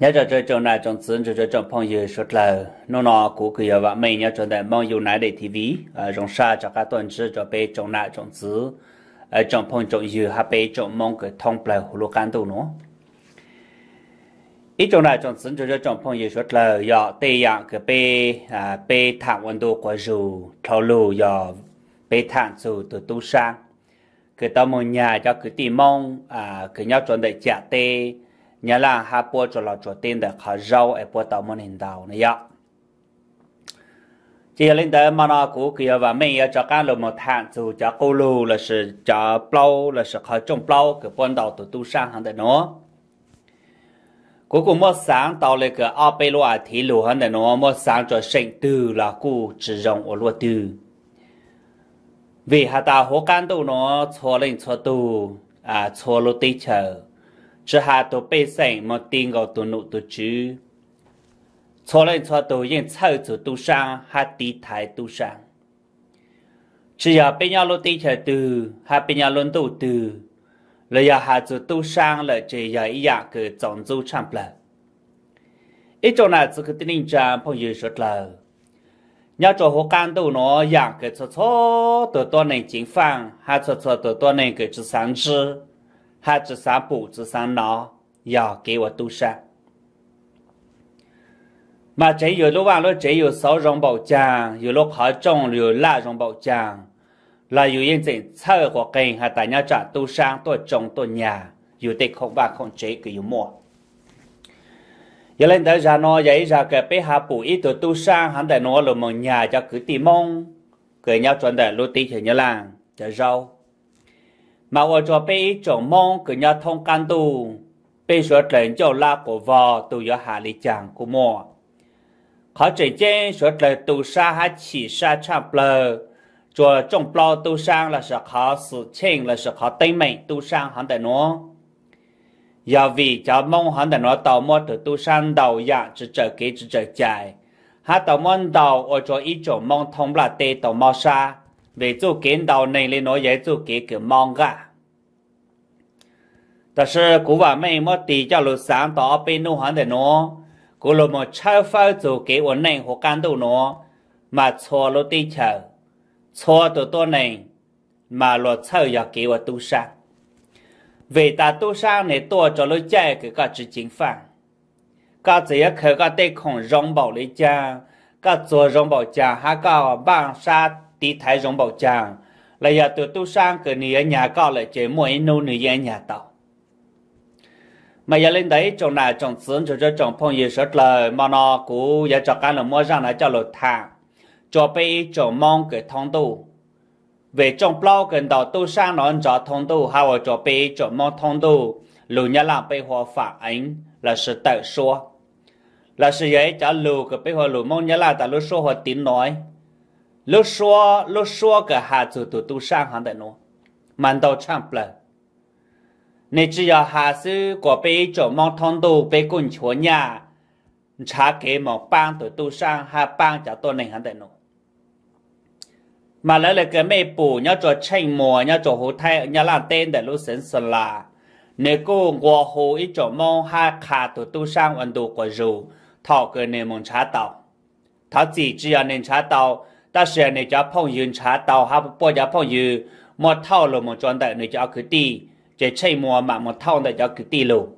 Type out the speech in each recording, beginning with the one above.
nhớ cho cho trong này trong dân cho trong phong yêu sốt là nó nó cũng cứ và mình nhớ cho đại mong yêu này để TV à trong xa cho các tuần trước cho bé trong này trong dân ở trong phong trong yêu hay bé trong mong cái thông bờ hồ lô can đâu nó ít trong này trong dân cho trong phong yêu sốt là giờ tây dạng cái bé à bé thẳng 温度 quá dù thâu lù giờ bé thằng dù từ tu sang. Cái tao mong nhà cho cái tìm mong à cái nhớ chọn đại trả tê nhà là hạ bộ cho là cho tiền để khá rau ở bộ tàu môn hình đào này ạ chỉ lên tới mà nó cũng kia và mình cho các lô một tháng dù cho cô lù là sự cho bao là sự khá trong bao cái bốn đầu từ tu sang hàng đấy nó cuối cùng một sáng tàu lên cái ở bên lúa thì lúa hàng đấy nó một sáng cho sinh từ là cụ chỉ dùng ở lô từ vì hà ta hồ can tu nó cho lên cho tu à cho lô tây chờ chỉ hà tu bê sinh một tiền gạo tu nụ tu chữ cho lên cho tu yên châu chủ tu sang hà tí thái tu sang chỉ là bên nhau lúa tây chờ tu hà bên nhau luôn tu tu là ya hà chủ tu sang là chỉ là ý dạng cái tổng du champ là ít chỗ nào chỉ cái tin trang phong yêu rất là nhớ cho hồ can đâu nó养cái cho cho的多能进房，还cho cho的多能个只三只， 还只三步只三脑，要给我都上。mà chỉ 有 lúc vào lúc chỉ 有 sáu rong bảo trang, 有 lúc khó trông 有 la rong bảo trang, là 有 yên tĩnh chơi của kênh hay tại nhà trả tu sang tôi trồng tôi nhà, 有 tịch không ba không chế cái 有 mua giờ lên tới ra nó vậy ra cái bé hạ bù ít tuổi tu sang hắn để nó là một nhà cho cứ tìm mong cười nhau chuẩn để lúa tí thì nhớ làng cho rau mà ở cho bé chồng mong cứ nhà thông can tu bé số trận cho la của vò tu yo hạ lý chàng của mùa khó chỉ trên số trận tu sa hay chỉ sa chạm lờ cho trong plo tu sang là sẽ khó sự chênh, là sẽ khó tây mệnh tu sang hắn để nó. Giờ vì cho mong hắn đã nó tàu mua từ tu sang đầu dạ chỉ trở kế chỉ trở chạy. Hắn tàu mong đầu ở chỗ ít chỗ mong thông là tê tàu mau sa. về chỗ kiến đầu này lên nói dễ chỗ kế kiểu mong gà 但是古话妹么地叫路上到边路行的喏，古路么超发做给我内和干豆喏，嘛错了地球，错的多呢，嘛落臭要给我都上。về ta tu sang này tua cho lối chạy cái cái chỉ chính phản cái gì khởi cái tay không rong bảo lấy cha cái做 rong bảo cha hay cái bang sa Tí thái giống bảo trang là giờ từ tu sang cái này nhà cao lại chế mỗi nô này nhà tàu. Mà giờ lên đấy trong này trong sướng cho cho trong phong yêu rất lời, mà nó cú giờ cho cái là mua ra là cho lột thả cho bây trong mong cái thông tu. Về trong bao gần đó tu sang nó cho thông tu hay là cho bây cho mong thông tu. Lù nhà làm bây hòa phản ánh, là sự tự số là sự giấy cho lù cái bây hòa lù mong nhà là tại lúc số hòa tin nói lúc số lúc số cái hà chủ tu tu sang hắn đấy nó man đầu champ là nên chỉ là hà sư của bé cho mong thông tu bé cũng chúa nhà. Trả kế một bang tu tu sang hà bang cho tôi này hắn đấy nó mà lấy là cái mẹ bù nhau cho tranh mùa nhau cho hồ thay nhau làm tên để lúc sinh sờ là nếu cô ngua hồ ít cho mong hà khả tổ tu sang ấn độ của rù, thọ cái nên mong trả tàu. Thọ chỉ chỉ là nên trả tàu ta sẽ nên cho phong yên trả tàu ha bộ giờ phong yên một thao rồi một chọn đại nên cho cứ đi chỉ tranh mùa mà một thao để cho cứ đi luôn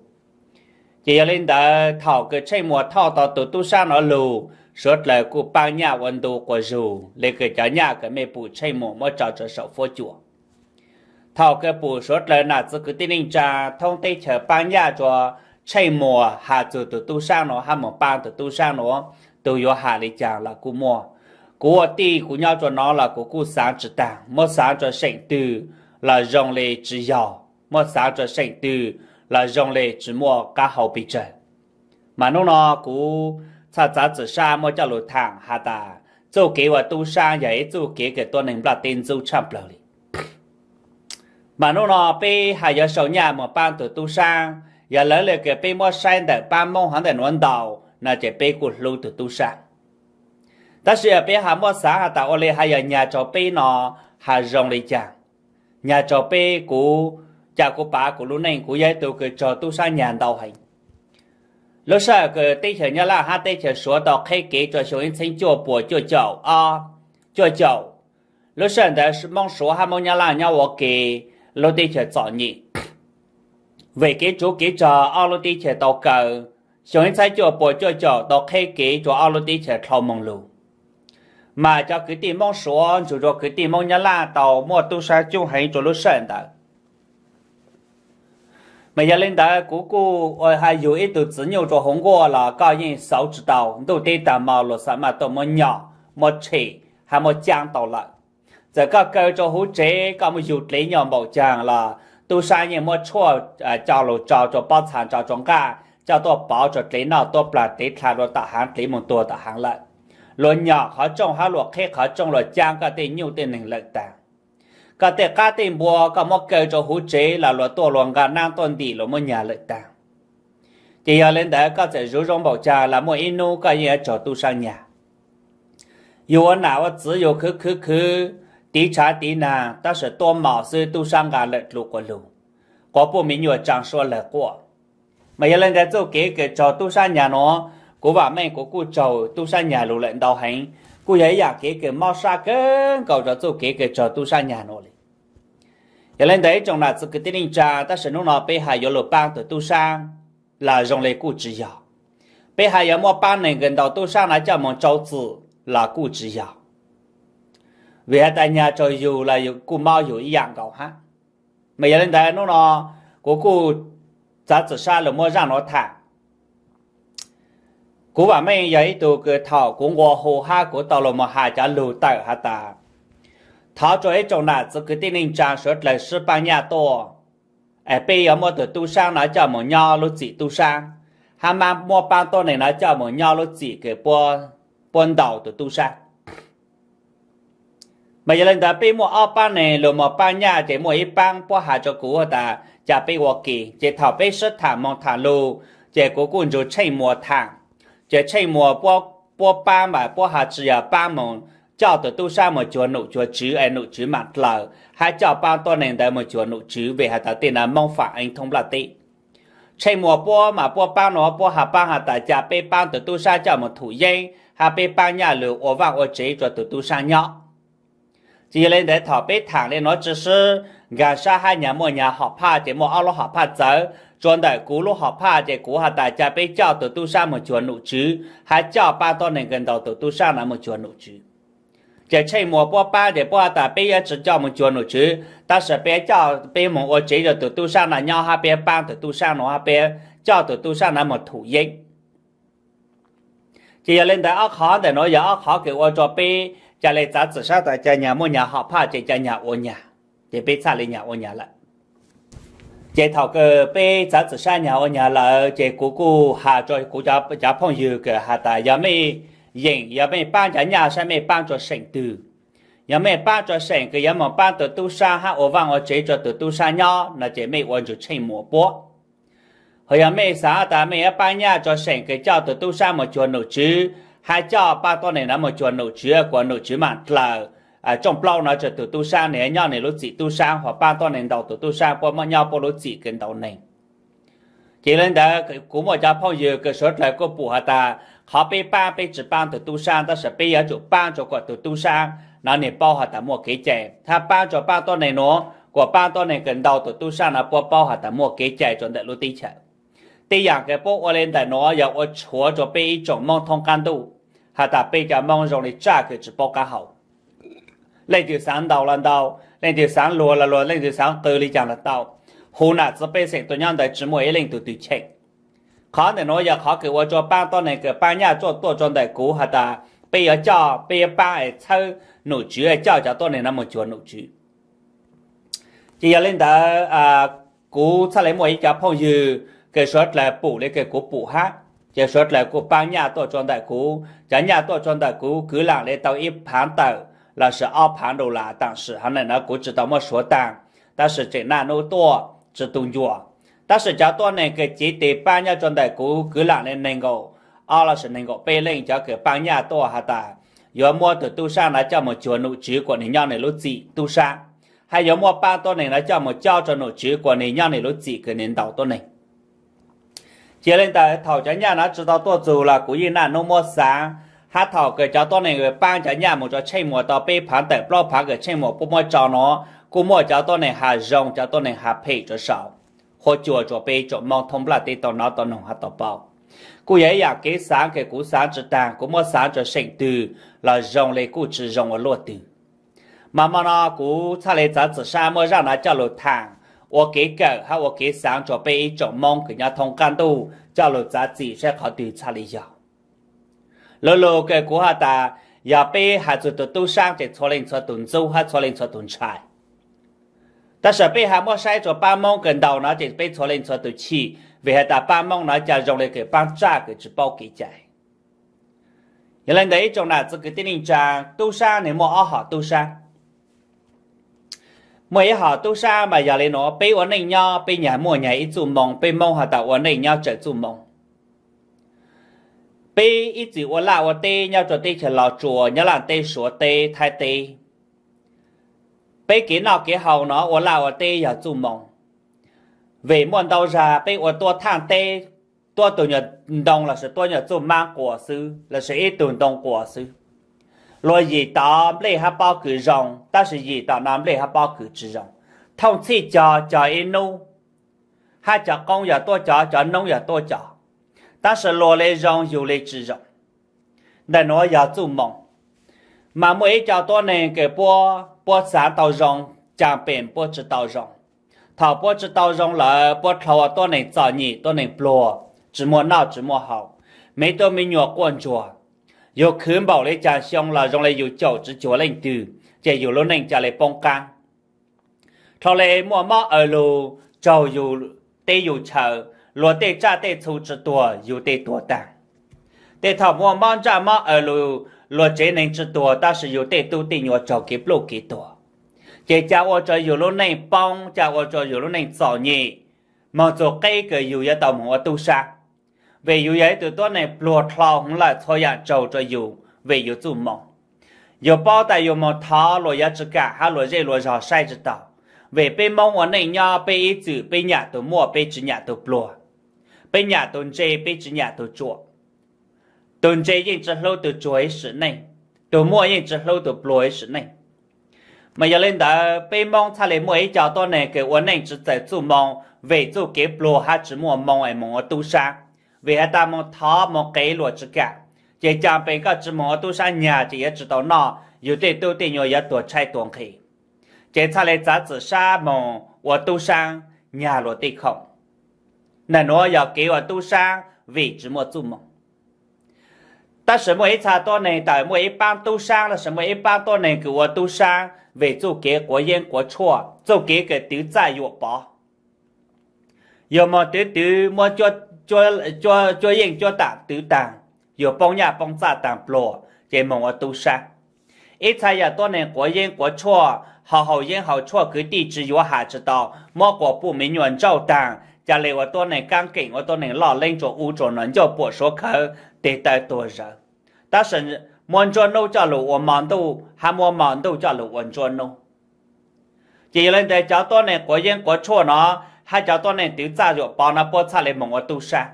chỉ lên đó thọ cái tranh mùa thao tàu tổ tu sang nó luôn suốt lời của bao nhà vận đồ của dù lấy cái cho nhà cái mẹ bù chơi mồ mà cho cho sầu phô chùa. Thảo cái bù suốt lời là chỉ cái tin cha thông tây chờ bao nhà cho chơi mồ hà chủ từ tu sang nó, hà một ban từ tu sang nó từ yo hà lý chàng là cú mồ của ti của nhau cho nó là của cụ sáng chỉ tàng mất sáng cho sinh từ là dòng lệ chỉ giàu mất sáng cho sinh từ là dòng lệ chỉ mua cá hậu bị trần mà nó nó của cha cha chỉ sa mất cho lột thẳng hà ta. Châu kế và tu sa vậy châu kế cái tuần hình là tên châu chạm lời mà nó nó bị hai giờ sau nhà mà bàn từ tu sa. Giờ lớn lên cái bị mất sáng để bàn mông hắn để nuôn đầu là chỉ bị của lưu từ tu sang ta sẽ bị sáng nhà nó ờ, hà rong lấy chàng. Nhà cho bị của cha của bà, của lúc này của giấy từ cái cho tu sang nhà đầu hành. Lúc sau, cái tây chờ nhà là ha tây chờ số đó khai kế cho số anh sinh cho bùa cho chậu ờ, à cho chậu. Lúc sau đó mong số ha mong nhà là nhà 我给 lúc tây chờ chọn nhị. Về cái chỗ cái trò à lúc tây chờ tàu cờ. Số anh sinh cho ờ, bùa cho chậu đó khai kế cho à lúc tây chờ thâu mong lù mà cho cái tiền mong số chủ cho cái tiền mong nhà là tàu, mua tu sa chung hay cho lúc sau đó mà giờ lên đó cú cú ở hai dù ít đồ chỉ nhiều cho hồng qua là cao nhân sáu chỉ đầu đầu tiên đảm bảo là sao mà tao mà nhỏ mà chỉ, hay mà trang tàu lại. Giờ các cái cho hỗ trợ các mà dù lấy nhỏ bảo trang là tu sa nhân mà chua à cho lo cho cho bao sản cho trong cả cho tôi bảo cho lấy nào tôi là để thay lo ta hàng lấy một ตัว ta hàng lại lo nhỏ khó trong ha lo khé khó trong lo chang cả tên nhiều tên nền lực ta cả tên cả tên bùa cả mò kêu cho hữu chế là lo to lo ngà nang tôn đi lo mò nhà lệ ta chỉ giờ lên đấy các sẽ rủ rong bảo trà là mò inu cả nhà cho tu sang nhà. Yêu nào chỉ yêu khứ khứ khứ, tí cha tí nà, ta sẽ to mạo sư tu sang cả lệ lụ của lụ có bộ mình nhiều chẳng số lệ của. Mà giờ lên đấy cho kế kế cho tu sang nhà nó cô bà mẹ của cô cháu tu sang nhà lù lệnh đào hành. Cô ấy giả kế cái mau xa cơ cầu cho tôi kế cái chờ tu sang nhà nô lên giờ lên đấy, trong là sự cái tin cha ta sẽ nô nó bây hai yếu lộ bang từ tu sang là dòng lệ cô chỉ yếu bây hai yếu mua bang này gần đầu tu sang là cho mong cháu tử là cô chỉ yếu vì hai tại nhà trời dù là cô mau dù ý dạng cầu ha. Mà giờ lên đấy nó nó của cô giá trị xa là mua ra nó thẳng cú bà mình giấy tụ cứ thảo cũng ngô hồ ha của tàu là mà hạ trả lù tàu hạ ta. Thảo cho ấy trong nà chỉ cái tin nên trang xuất lại sư ba nhà to. Ở bây giờ mua từ tu sang nói cho một nhau lúc chỉ tu sang. Hà mà mua ba to này nói cho một nhau lúc chỉ cái bò bòn đầu từ tu sang. Mà giờ lên ta bây mua ở ba này rồi mà ba nhà chỉ mua ít bang bò hạ cho cú ta chả bây vô kỳ chỉ thảo bây xuất thả mong thả lù chỉ cố quân rồi chạy mua thả 这趁莫波波巴嘛波哈只呀巴蒙。cho à, tụi tu sa mà chùa nụ chùa chữ ai nụ chữ mặt lờ hai cho ba to nền đời mà chùa nụ chữ về hà tạo tiền là mong phản anh thông là tị. Chạy mùa mà po ba nó po hà ba hà tạ cha pe ba tụi tu sa cho một thủ dây, hà pe nhà lửa ô vàng ô chế cho tụi tu sa chỉ lên để thọ pe thẳng lên nó chỉ sư, gà sa hai nhà mua nhà họ pa chỉ mua ao lo họ pa giờ chọn đại cú lúc họ pa chạy cú hà đại cha bé cho tổ tu sa một chuồn nụ chứ. Hà cho ba to này gần đầu tổ tu sa là một chuồn nụ chứ. Chạy chạy mùa bao ba để bao ta bé chỉ cho một chuồn nụ chứ. Ta sẽ bé cho bé một ô chế rồi tổ tu sa là nhau hai bé ba tổ tu sa nó hai bé cho tổ tu sa là một thủ danh chỉ lên đại ác khó để nói giờ ác khó cái ô cho bé chạy lại giá chỉ sa tại cha nhà mua nhà họ pa chạy cha nhà ô nhà. Để bé xa lên nhà ô nhà lại chế thảo cơ bê giá trị sa nhà ở nhà là chế cố cú hà cho cú giá giá phong dư cơ hà tại nhà mê yên nhà mê ban cho nhà sa mê ban cho sinh tử, nhà mê ban cho sinh, cơ nhà mò ban từ tu sa ha ở vang ở chế cho từ tu sa nhau là chế mê quan cho chênh mùa bó hồi nhà mê xã ta mê ban nhà cho sảnh cơ cho từ tu sa mà chuồn nổ chứ. Hai cho ba con này nó mà chuồn nổ chứ còn nổ chứ mà là à trong plau nó cho tụi tu sa này, nhau này lối chị tu sa hoặc ba to này đầu tụi tu sa qua mà nhau, qua lối chị cái đầu này. Chỉ lên đó cũng một cha phong giờ, cái số trời có bù hà ta họ bị ba bị chỉ ba tụi tu sa ta sẽ bị ở chỗ ba, chỗ của tụi tu sa nó này bao hà ta mua kế chè ta ba chỗ ba to này nó, của ba to này gần đầu tụi tu sa nó bao bao hà ta mua kế chè cho đại lối đi chợ. tí rằng à, cái bố ở lên tại nó, giờ ở chỗ cho bị trong mong thông can tu. Hà ta bị cái mong rồi này trả cái chỉ bao cá hậu lên từ sáng đầu lần đầu lên từ sáng lúa là lúa lên từ sáng từ lý chẳng là tàu hồ nà chỉ biết sinh tôi nhận thấy chỉ mỗi lên từ từ chết khó nên nói giờ khó cái cho ba tao này cái ba nhà cho tôi cho đại cũ hả ta bây giờ cho bây giờ ba ấy chơi nụ chữ ấy cho cho tôi này nó một chuyện nụ chữ chỉ giờ lên đó à cũ sao lấy mỗi cho phong dư cái số là bù lấy cái cũ bù hát chỉ số là của ba nhà tôi cho đại cũ chả nhà tôi cho đại cũ cứ làm lấy tao ít phán tao là sự ao phán đầu là tặng sự hắn này nó chỉ tao mà số tặng ta sự chỉ là nô chỉ tung dùa ta sự cái chỉ để ba nhà trong đại cũ cứ là nên nên gầu là sự nên gầu bê cho cái ba nhà to hà ta giờ mua từ tu sang là cho một chùa nụ chữ của những nhau này lúc gì tu hay giờ mua ba to này là cho một cho cho nụ chữ của những nhau này lúc đầu to này chỉ lên tại thảo cháu nhà nó chỉ tao to dù là cũ như là nô mua hát thầu cái cho tôi này người ban cho nhà một cho chơi mùa tao bê phán tại bao phán cái chơi mùa cũng mua cho nó cũng mua cho tôi này hà rong cho tôi này hà phê cho少或者做被做毛通不啦的到哪到弄哈到包。cụ ấy ya cái sáng cái cú sáng chỉ tàng cú mua sáng cho sinh từ là rong lấy cú chỉ rong ở lúa từ mà mà nó cú cha lấy giá chỉ sa mua ra nó cho lúa thang 我给个还我给sáng cho被一种梦给人家通干度叫了giá trị sẽ khó từ cha lý do lô lô cái của hà ta ya bé hà chút tụ tu sang chỉ cho lên cho tuần dâu hà cho lên cho tuần trai ta sợ bé hà mua sai cho ba mong gần đầu nó chỉ bé cho lên cho tuần chi. Vì hà ta ba mong nó chỉ dùng để cái bán trả cái chỉ bao kỹ chạy giờ lên đấy trong là cái tin linh trang tu sang này mua họ tu sang mỗi họ tu sa mà giờ lên nó bé uốn này nhau bé nhà mua nhà ít dùng mong bé mong họ tạo uốn này nhau trở dùng mong tê ít gì ủa là ủa tê, nhau cho tê chỉ lò chùa nhớ là tê sủa tê thay tê. Bây cái nào cái hậu nó ủa là ủa tê giờ chung mong về muốn đâu ra bây ủa tua thang tê. Tua tụ nhật đồng là sẽ tua nhật chung mang của sư, là sẽ ít tụ đồng của sư. Rồi gì đó lấy hai bao cử rồng ta sẽ gì đó nắm lấy hai bao cử chỉ rồng thông chi cho cho in nu. Hai cho công giờ tôi cho cho nông giờ tôi cho ta lo mỗi cho tôi này cái bố bố xã tàu rong chẳng bền bố chỉ tàu rong thảo bố chỉ tàu rong là bố thảo tôi này 早 nhị tôi này bùa chỉ mua nào chỉ mua hậu mấy tôi mình nhỏ quan chùa yêu khứ bảo lấy cha xong là rong lấy yêu chậu chỉ lên từ chỉ yêu lúc này cha lấy bông can thảo lấy mua mỏ ở lù trâu yêu tê yêu chờ lúa tê cha tê thu chỉ tua yêu tê tua tàng tê thọ mua mỏ cha mỏ ở lù lo chế nên chỉ tua ta sử dụng tê tu tê nhỏ cho kịp lô kịp tua chế cha ô cho dù lúc này bông cha ô cho dù lúc này rõ nhị mà cho cây cái dù ya tàu mà tu sa về dù ya từ ตัว này lùa thao không lại thôi ya trâu cho dù về dù mong dù bao tại dù mà thao lùa ya chỉ cả ha lùa dây lùa rõ sai chỉ tàu về bên mong ở này nhau bên ý chữ bên nhà tu mua bên chỉ nhà tu lùa 被 nhà tôn chế bị chỉ nhà tổ chúa tôn chế yên chỉ lâu tổ chúa sự mua yên chỉ lâu tổ bùa sự này. Mà giờ lên đó bị mong thay lấy mua cho tôi này, cái vấn này chỉ cái bùa hay chỉ mua mong ai mong ở vì hai ta mong thọ mong cái luật chỉ cả cái nhà, chỉ chỉ đó nọ, dù để nhà luật đi không. 那我要给我都上为什么做梦？ta什么一查多呢？但每一般都上了什么一般多呢？给我都上为做给国烟国错，做给个丢在药包。要么丢丢么做做做做烟做打丢打，要帮呀帮炸打不落，这么我都上。一查呀多呢国烟国错，好好烟好错个地址我还知道，莫国不明原照当。 家里我多呢刚给我多呢老拎着乌着人就不说口，得带多人。但是满桌弄叫路我忙都还没忙都叫路稳桌弄。chỉ lên để cháu tôi này có yên có chua nó hai cháu tôi này tiểu ra rồi bao nó bớt xa lên một cái tu sang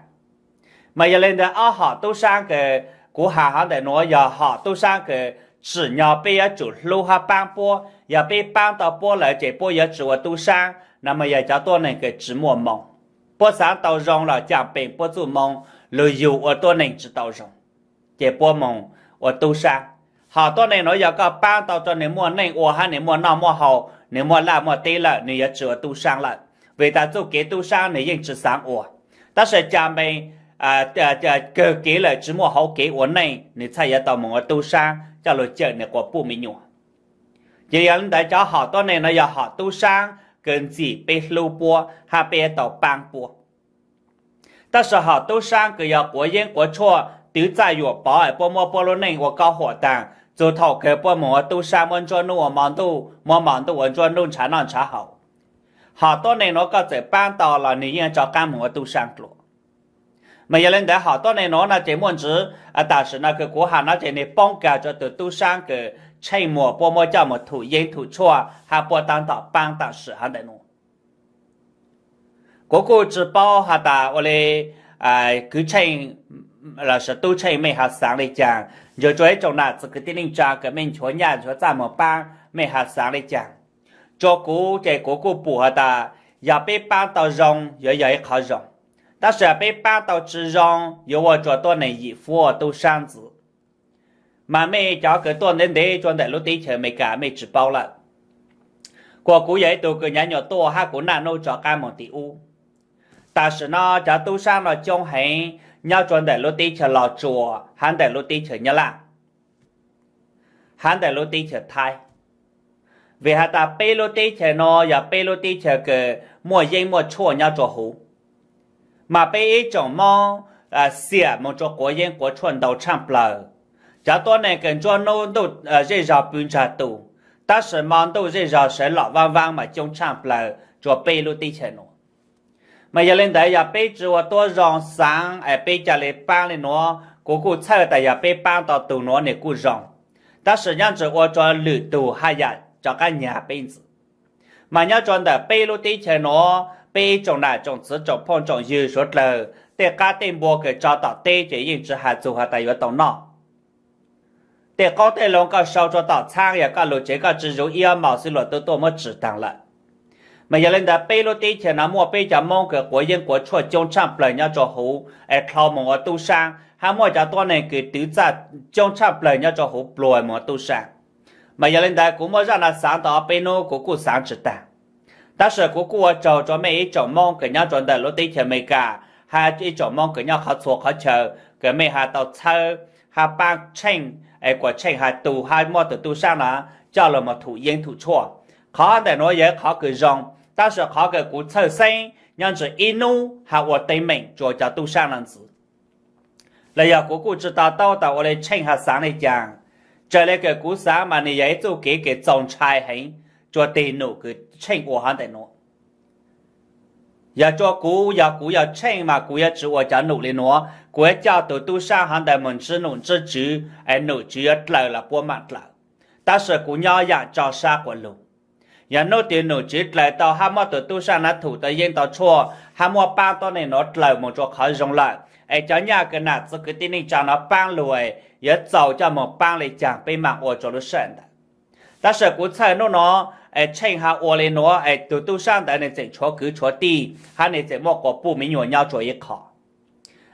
mà giờ lên để ở họ tu sang cái cú hà hắn để nói giờ họ tu sang cái chỉ nhau bây giờ chủ lưu ha ban bố giờ bây ban tàu bố lại chỉ bố giờ chủ tu sang那么giờ cháu tôi này cái chỉ mua mong 波 sáng tàu rong là chẳng bệnh 波 dù mong lưu dù ở tôi nền chỉ tàu rong chế 波 mong ở tu sang họ tôi nền nói giờ có ba tàu cho nên mua nền ở mua nào mua hậu nên mua là mua tê là nên giờ chỉ tu sang vì ta tu kế tu sang nên yên chỉ sáng ở ta sẽ chẳng à à à cơ kế chỉ mua hậu kế ở nền nên thay giờ tàu mong ở tu sang cho lời chơi nên có bu mình nhua là đại cháu họ tôi nền nói giờ họ 跟几被漏波，还被到半波。但是好多山个要国营国错都在有保尔波莫波罗内我搞活动，就头个波莫都山温做弄我忙都我忙都我做弄才能才好。好多年我个在半到了，你应找干么都上路。mà giờ lên đại họ đó này nó là chỉ muốn chỉ à ta sự là cái của hàng nó chỉ này bong cả cho từ tu sang cái chạy mùa bao mùa cho một thủ yên thủ chua, hà bao tăng tạo bang tạo sự hàng đại nó cố cố chỉ bảo hà ta ở đây à cứ chạy là sự tu chạy mấy hạt sáng này chẳng giờ cho ấy trong là sự cái tiên linh cái mình chúa nhà, chúa cha một bang mấy hạt sáng này chẳng cho cố chạy cố cố bù hà ta giờ bé bang tạo rồng, giờ giờ khó rồng ta sẽ bị cho mấy cái tôi nên để cho đại lúc tí chờ mấy cả chỉ bao lận. của cú vậy tôi cứ nhà nhỏ to ha nô cho cái một tỷ u ta sẽ nó cho tu sang nó trong hay nhau cho đại lúc tí chờ lò chùa hắn đại lúc tí chờ nhá là hắn đại lúc tí chờ thai vì ta lúc tí chờ nó và bê lúc tí chờ cái mua yên mua chua nhau cho hú mà bây ý chồng mò à xỉa một cho của yên của chuẩn đầu trăm bờ chả tôi này cần cho nô đồ à dễ dàng bún trà tù. Ta sẽ mong đồ dễ dàng sẽ lọ vang vang mà trong trăm bờ cho bê lúc tí chè nó mà giờ lên đấy giờ bê chùa tôi rong sáng à bê chả lệ ban lên nó cô cô chơi tại giờ bê tù nó này cô rong ta sẽ nhận cho tôi cho lử tù hai giờ cho cả nhà bên 子 mà nhớ cho đã bê lúc tí chè nó bê trong này trong phong trong dư số lờ để cả tên bùa cái cho tạo tê chỉ yên chỉ hạ dù hạ tại yếu tổng nọ. Để có thể lòng cả sau cho tạo sang ya cả lỗ chế cả chỉ dùng yêu mạo sự luật tôi tôi mới chỉ tăng lại mà giờ lên đã bê lô tê chờ nó mua bê cho mong cái của yên của chùa trong trăm lời nhau cho hú. Ở thao mong ở tu sang. Hay mua cho tôi này cái tứ ra trong trăm lời nhau cho hú lùi mà tu sang. Mà giờ lên đã cũng mới ra là sáng đó bê nô của cụ sáng chỉ tăng ta sợ của cô trò cho mấy ý chồng mong cái đời lối tí chờ mấy cả. Ha ý chồng mong cái nhau khó xuống khó chờ. Cái mấy hà tàu thơ, hà bang tranh ai quả tranh hà tù hà mò từ tu sang là cho là khó để nói dễ, khó cứ rong ta sợ khó cái cú thơ sinh nhân sự inu, hà ở tây mình cho cho tu sang làm gì lấy giờ chỉ ta tao ở đây tranh hà sáng này chàng. Trở cái cú sáng mà này dễ tu kế cái dòng trai hay cho tiền nụ cứ 称我还得喏。要做古要古要称嘛，古要指我叫努力喏，古要叫都都上行的门之努之主，哎努主要来了不满了，但是古要要照杀过路。nhà nô tiền nô chỉ lại tàu ham mua từ tu sang nó thủ tới yên tàu chua ham mua ba tàu này nó lại một chỗ khó dùng lại ai cho nhà cái nào chỉ cái tin này cho nó bang lùi giờ giàu cho một bang lại chẳng bị mạng ở chỗ nó sơn đó ta sợ cú chơi nó nó ai chen ha ở lên nó ai từ tu sang tại này chỉ chỗ cứ chỗ đi hắn này chỉ một cái bu mình nhỏ nhau chỗ一考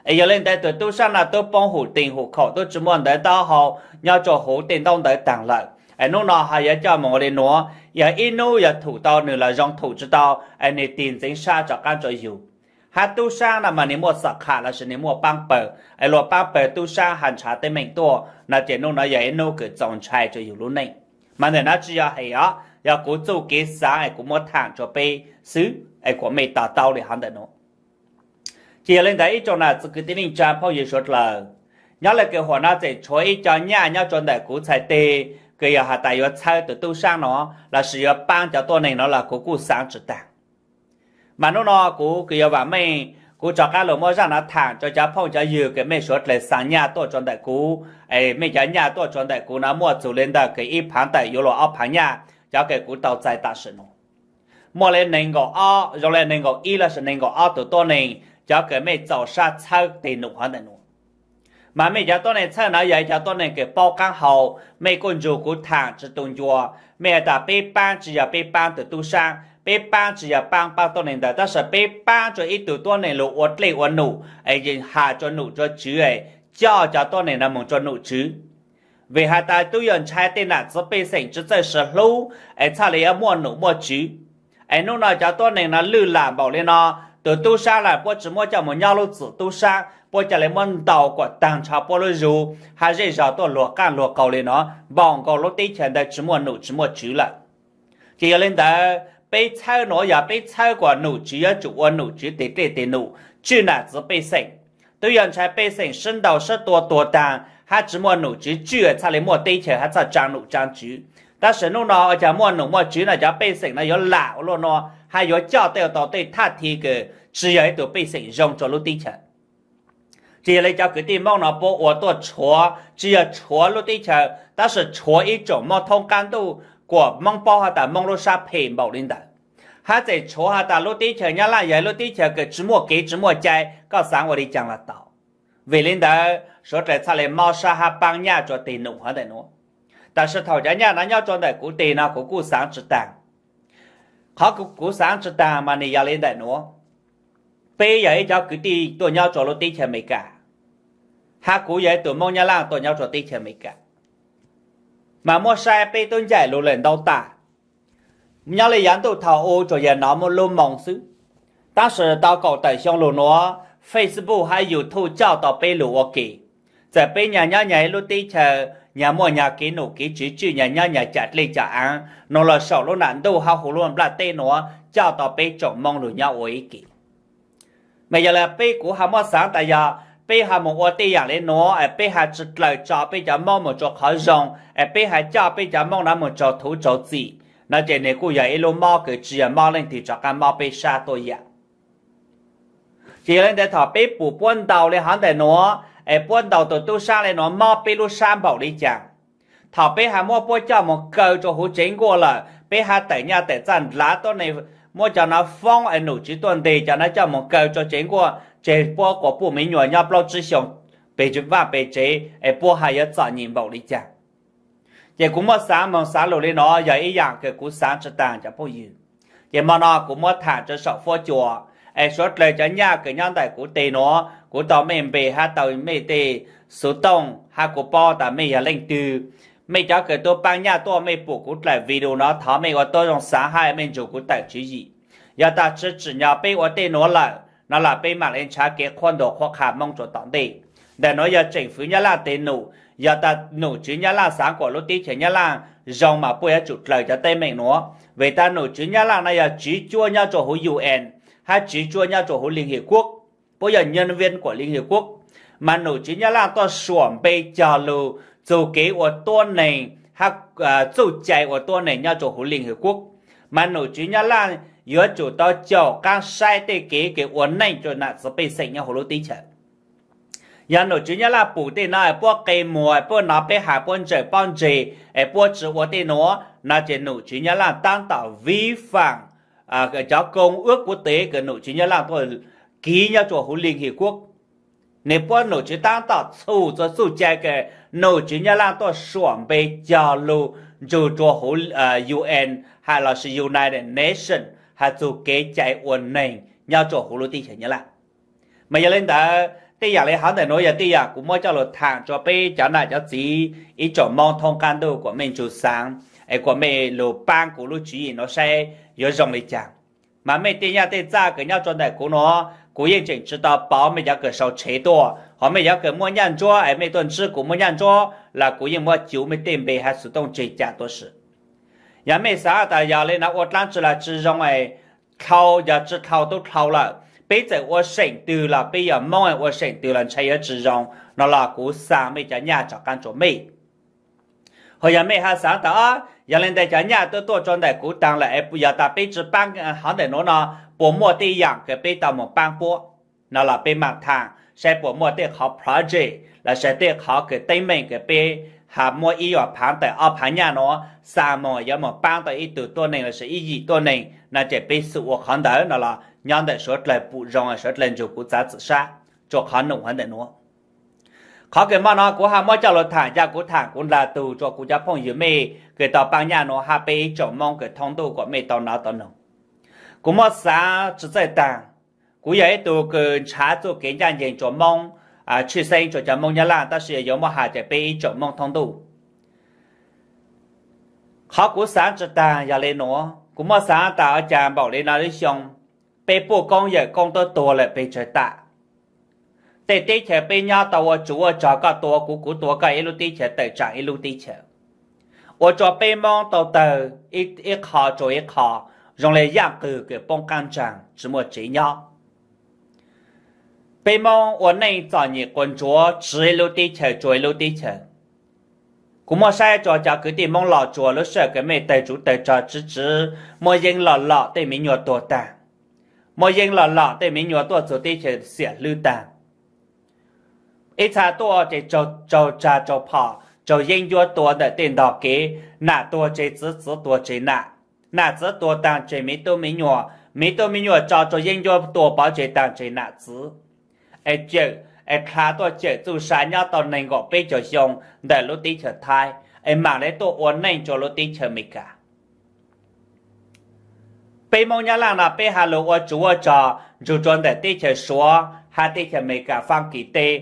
ai giờ lên tại từ tu sang là tôi帮hộ tiền hộ khẩu tôi chỉ muốn để tao họ nhau chỗ hộ tiền đông để tặng lại ai nó nó hay giờ cho một lên nó giờ inu giờ thủ tao nữa là dòng thủ cho tao anh này tiền chính sa cho căn cho yêu ha tu sang là mà nếu mua sạc khả là sự nếu mua băng bờ ai lo băng bờ tu sang hành trả tên mình to là chỉ nó nó giờ inu cái dòng trai cho yêu luôn này mà này nó chỉ là hay á giờ cố做给啥ai cũng mua thẳng cho bê xứ ai cũng mấy tao tao để hắn được nó chỉ lên đấy cho là cái tên mình trang bao nhiêu số là nhớ là cái hoa nó chỉ cho ít cho nhà nhớ cho đại cú xài tê cái ya hà tại yo chơi từ tu sang nó là sự yo bang cho tôi này nó là của cụ sáng chỉ tạng mà nó nó cụ cái yo và mày cụ cho cái lỗ mua ra nó thẳng cho cháu phong cho nhiều cái mấy số lại sáng nhà tôi chọn đại cụ ấy mấy cái nhà tôi chọn đại cụ nó mua chủ lên đó cái ít phán tại yo lo áo phán nhà cho cái nên rồi nên là nên cho cái mấy mà mấy cháu tôi này chơi nó vậy cháu tôi này cái bao căng hậu mấy con rùa của thằng chỉ tung chùa mẹ đã bê ban chỉ là bê ban từ tu sang bê ban chỉ là ban bao tôi này đã ta sẽ bê ban cho ít từ tôi này lộ ớt lệ ớt nụ ấy nhìn cho nụ cho chứ ấy cho cháu tôi này là một cho nụ chứ vì hai ta tu yên trai tên là sẽ bị sinh chứ sẽ sở lưu ấy xa lấy mua nụ mua chứ ấy nụ nào cho tôi này nó lưu làm bảo lên nó. Từ tu sa là bố chỉ mua cho một nhau lúc chỉ tu sa. Bố chỉ lấy món đào của tàng trào bố lưu dù. Hai dây giờ tôi lùa can lùa cầu lên nó. Bọn cầu lúc tí chèn đây chỉ mua nụ chỉ mua chứ là chỉ lên đó bị chơi nó giờ bị chơi của nụ chỉ chủ quân nụ chỉ tê tê tê nụ. Chứ là chỉ bị sinh tu yên trai bị sinh sinh đầu sẽ tua tua tàng hát chỉ mua nụ chỉ chưa xa lấy mua tây chờ hát sao trang nụ trang chứ ta sẽ nụ nó ở chả mua nụ mua chứ là chả bê sỉnh là gió lão luôn nó hay gió cho tèo tỏ tây thắt thì cái chỉ ấy tụi bê sỉnh rong cho lúc tây chờ chỉ lấy cho cái tiền mong nó bố ở tổ chúa chỉ là chúa lúc tây chờ ta sẽ chúa ý thông can tu của mong bao hà ta mong lô sa phê bảo linh đại hát dạy chúa hà ta lúc tây chờ nhá lại giờ lúc tây chờ cái chỉ mua cái chỉ mua chạy có sáng tôi đi chẳng là vì lên đó số trẻ xa lại mau xa ha bang nhà cho tiền nụ hóa đại nó ta sẽ thảo giá nhau cho đại cụ tiền nó của cụ sáng trực tàng. Khó cụ cụ sáng trực tàng mà này giờ lên đại nó bây giờ cho cứ đi tụi nhau cho lô tí chè mấy cả. Ha cụ vậy tụi mong nhà lang tụi nhau cho tí chè mấy cả. Mà mua sai bây tôi giải lô lên đau tả. Nhau lấy dán tụi thảo ô cho giờ nó một lô mỏng xứ. Ta sẽ tao cậu xong lô nó Facebook hay YouTube cho tao bê lô ok giờ bê nhà nhá nhá lô tí chờ, nhà mua nhà kỹ nụ kỹ chỉ chữ nhà nhá chặt lên chả ăn nó là sầu lô nản đâu hao hồ luôn là tên nó, cho tao bê trọng mong lô nhá ô ý kỹ. Mà giờ là bê của hà mua sáng tại giờ, bê hà một ô tê dạng lên nó ở bê hà trực lời cho bê chả mong một chỗ khó rong ở à bê hà cho bê chả mong là một chỗ thú chỗ gì nó chỉ này cũng vậy luôn mò cái chỉ mò lên thì cho cái mò bị xa tôi vậy chỉ lên để thọ bếp bù buôn đầu lên hắn để nó ai buôn đầu tôi tôi sa lên nó mò bê lu sang bảo đi chẳng thọ bếp hà mua bùa cho một câu cho hú chính qua là bị hà tại nhà tại chân lá tôi này, mua cho nó phong ai nụ chỉ tuần thì cho nó cho một câu cho chính qua chế bùa của bù mình nhỏ nhau bao chỉ xong bê chụp và bê chế ai bùa hà ya chọn nhìn bảo đi chẳng chỉ cũng mất sáng mà sáng lối lên nó, giờ ý dạng cái cũng sáng cho tàng cho bao nhiêu giờ mà nó cũng mất thả cho sợ phô chùa ai số lời cho nhà cái nhân đại của tề nó. Của tàu mình về ha tàu mình tề số đông ha của bò ta mình lên từ. Mình cho cái tôi ban nhà tôi mình bổ cũng lại video nó. Tháo mình có tôi trong sáng hai mình chủ cũng tại chữ gì giờ ta chỉ chỉ nhà bên của tề nó là nó là bên mà lên trả cái khoản đồ khoản khả mong cho tận đi để nói giờ chính phủ nhà là tề nụ giờ ta nổ chữ nhà là sáng của lúc tí chữ nhà là dòng mà bây giờ chụp lời cho tề mình nó, vậy ta nổ chữ nhà là này là chỉ chua nhau cho hữu UN hai chỉ chua nhau chỗ hội Liên Hiệp Quốc bây giờ nhân viên của Liên Hiệp Quốc. Mà nổ chữ nhà là to xuồng bê chờ lù dù kế của tuần này, ha à, dù chạy của tuần này nhau chỗ hội Liên Hiệp Quốc. Mà nổ chữ nhà là giữa chủ to chờ các sai tê kế cái uốn này cho nạn sẽ bị sạch nhau hội lô tí chữ nhà nó chỉ nhà là bù tên nó bố cây mùa, bố nó bê hạ bố trời bón trời bố chữ của tên nó nó chỉ nó chỉ nhà là tăng tạo vi phạm à cái công ước quốc tế, cái nội chính nhân làm tôi ký nhau cho hồ liên hiệp quốc. Nếu bữa nội chính ta tỏ sâu cho sâu chạy cái nội chính nhân làm tôi chuẩn bị giao lưu dù cho hồ à, UN hay là sự United Nations hay dù kế chạy ổn này nhau cho hồ lô tí nhân nhà làm mà giờ lên đã, tí giờ lấy hắn để nói, giờ tí giờ cũng mới cho lột thẳng cho bé cháu này cho gì ý chỗ mong thông can đồ của mình chủ sáng ai của mẹ lô ban của lô chỉ nó sẽ có dòng lấy chàng. Mà mẹ tiền nhà tiền ra cái nhau cho đại của nó của yên chỉnh chỉ đạo bảo mẹ giáo cái sau chế độ họ mẹ giáo cái mua nhận cho ai mẹ tuần sư của mua nhận cho, là của yên mua chiếu mẹ tiền bề hạt sử dụng chế trả tổ sự nhà mẹ xã tại nhà lên nó ốt lan chỉ là chỉ dòng ai thâu giờ chỉ thâu 都 thâu là bây giờ tôi sinh từ là bây giờ mong tôi sinh từ là chỉ ở chỉ dòng nó là của xã mẹ giáo nhà cho căn chỗ mẹ. mấy hồi giờ mấy hai sáng đó giờ lên đây cái nhà tôi tôi trong đây cú tăng lại bây giờ ta bây giờ ban hắn để nó nó bộ mua đi dạng cái bây giờ một ban bộ nó là bây mặt thang sẽ bộ mua đi học project là sẽ đi học cái tên mình cái bây hà mua ý ở phán tại ở phán nhà nó sa mò giờ mà ban tại ý từตัวnày là sẽ ý gìตัวnày là chỉ bây sự của hắn đó nó là nhân đại说来不让啊说来就不咋自杀，做可能还得喏。เขาเกิดมาเนาะกูหามาเจ้ารถถังจากกูถังกูลาตูจอกูจะพ่องอยู่ไม่เ khó cái mà nó của hà mới cho là thả ra cũng là từ cho của gia phong dưới mê. Cái tàu bằng nhà nó hà bê cái thông tu của mê tàu nó tàu nó. Cũng mất xa chỉ dạy tàng cũng vậy từ cái trả cho cái nhà nhìn cho à chữ sinh cho cho nhà là ta sẽ giống mà hà chạy bê cho mong thông tu khó của sáng cho ta nhà cũng mất xa ta ở bảo lên nó đi xong bê bộ con vậy con tôi tua lại bê trời tạ. งตู้เขากูสาจะตาอย่าเลยเนาะกูมาสาตาอาจารย์บอกเลยนะที่ชง 被不公也公得多了被这大。在地前被伢到我主我找个多股股多个一路地前得涨一路地前，我做被忙到的一一考做一考，用来养个个帮干长，怎么这样？被忙我那早年工作，吃一路地前做一路地前。cũng mà sai cho cho cứ tìm mong lọ chùa lúc sợ cái mẹ tài chủ tài trò chứ chứ mà dân lọ lọ tại mình nhỏ tổ tàng mỗi dân lọ lọ để mình nhớ tôi做啲嘢写lưu单， 一查多就就就查就跑，就应咗多的电脑机，那多这只只多这那， nà zớ tua tàng chế mỹ tô mỹ nhỏ mỹ tô mỹ nhỏ cho cho yên cho tua bảo chế tàng chế nà zớ ai chế ai khá tua chế dù sáng nhau tàu nền gọ bê cho xong để lúc tí chờ thai ai mạng lấy tua uốn nền cho lúc tí chờ mỹ cả bê mong nhà làng là bê hà lô ở chú ở trò dù tròn để tí chờ xóa hà tí chờ mỹ cả phong kỳ tê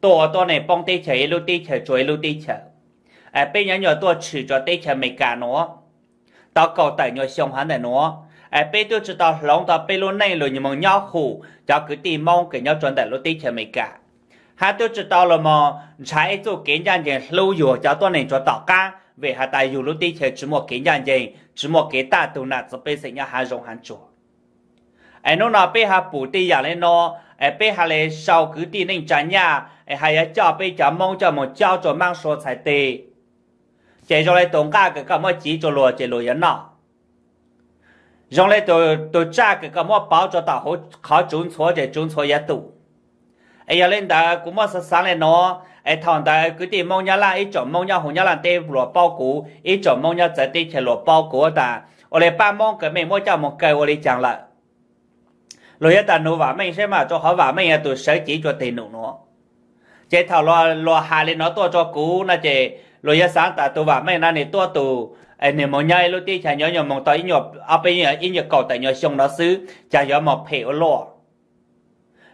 tổ tổ này bông tê chờ lưu tê chờ chuối lưu tê chờ à bây nhá nhỏ tổ chỉ cho tê chờ mấy cả nó. Tao cầu tại nhỏ xong hắn này nó. À bây tôi chỉ tao lòng tao bây luôn này rồi nhưng mà nhau khủ cho cứ tìm mong cái nhau chuẩn tại lưu tê chờ mấy cả hai tôi chỉ tao là mà trái chỗ kiến gian gì lâu rồi cho tổ này cho tao ca về hai tài dù lưu tê chờ chỉ một kiến gian gì chỉ một cái ta tu nạt cho bây giờ nhà hai rộng hắn chúa ai nó nào bây hà bù tê nhà lên nó ai bây hà lấy sau cứ đi nên trả nhà ai hay cho bây giờ mong cho một cháu cho mang số才对chạy cho lại tổng cả cái cái mà chỉ cho lùa chạy lùa yên nào rồi lại tôi tôi trả cái cái mà bảo cho tao họ khó trốn错chạy trốn错也đủ ai giờ lên đó cũng mà sáng lên nó ai thằng đó cứ tìm mong nhà là ít chọn mong nhà hồ nhà là tê lùa bao cũ ít chọn mong nhà chạy tê chạy lùa bao cũ ta ở đây ba mong cái mình mua cho một cái ở đây chẳng Lại rồi ta nụ vả mình xem mà cho họ vả mình tôi sẽ chỉ cho tiền nụ nó chế thảo lo lo hà lên nó to cho cũ na chế rồi ya sáng ta tu và mấy na này tua tu anh em mong nhai lúc đi chả nhớ nhớ mong tới nhớ ở à, bên nhớ in nhớ cầu tại nhớ xong nó xứ chả nhớ một phèo lo